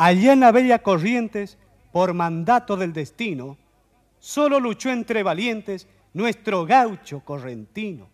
Allá en la bella Corrientes, por mandato del destino, solo luchó entre valientes nuestro gaucho correntino.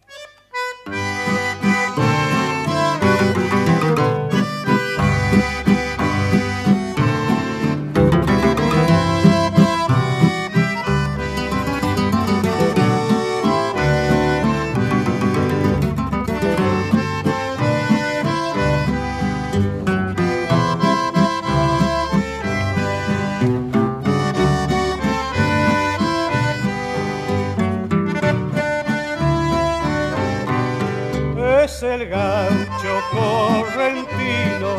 El gaucho correntino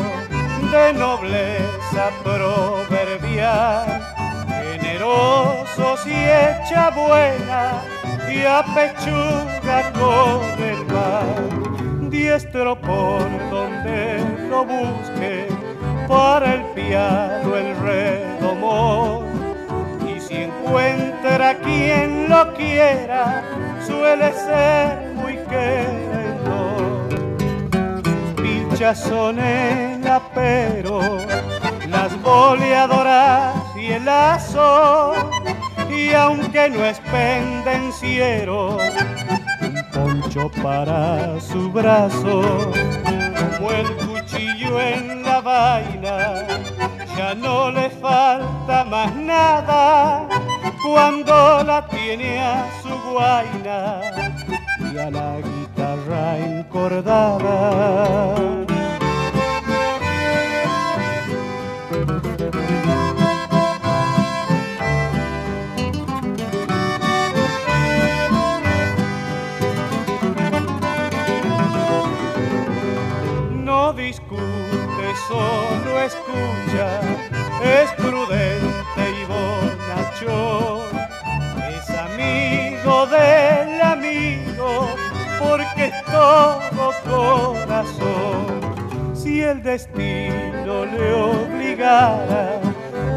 de nobleza proverbial, generoso si echa buena y apechuga con el mal, diestro por donde lo busque para el piano el redomón. Y si encuentra quien lo quiera, suele ser muy querido. Pilchas son el apero, las boleadoras y el lazo. Y aunque no es pendenciero, un poncho para su brazo, como el cuchillo en la vaina, ya no le falta más nada cuando la tiene a su guaina y a la guitarra No discute, solo escucha, es prudente y bonachón, es amigo del amigo, porque es todo corazón. Si el destino le obligara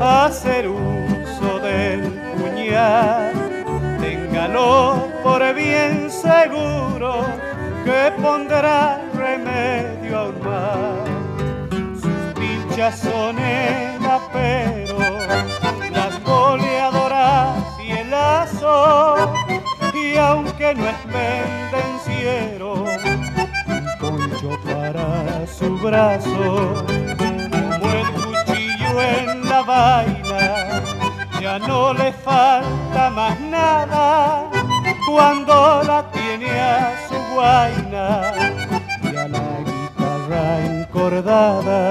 a hacer uso del puñal, téngalo por bien seguro que pondrá remedio al mal. Sus pinchas son el apero, las boleadoras y el lazo, y aunque no es un poncho para su brazo, como el cuchillo en la vaina, ya no le falta más nada cuando la tiene a su guaina y a la guitarra encordada.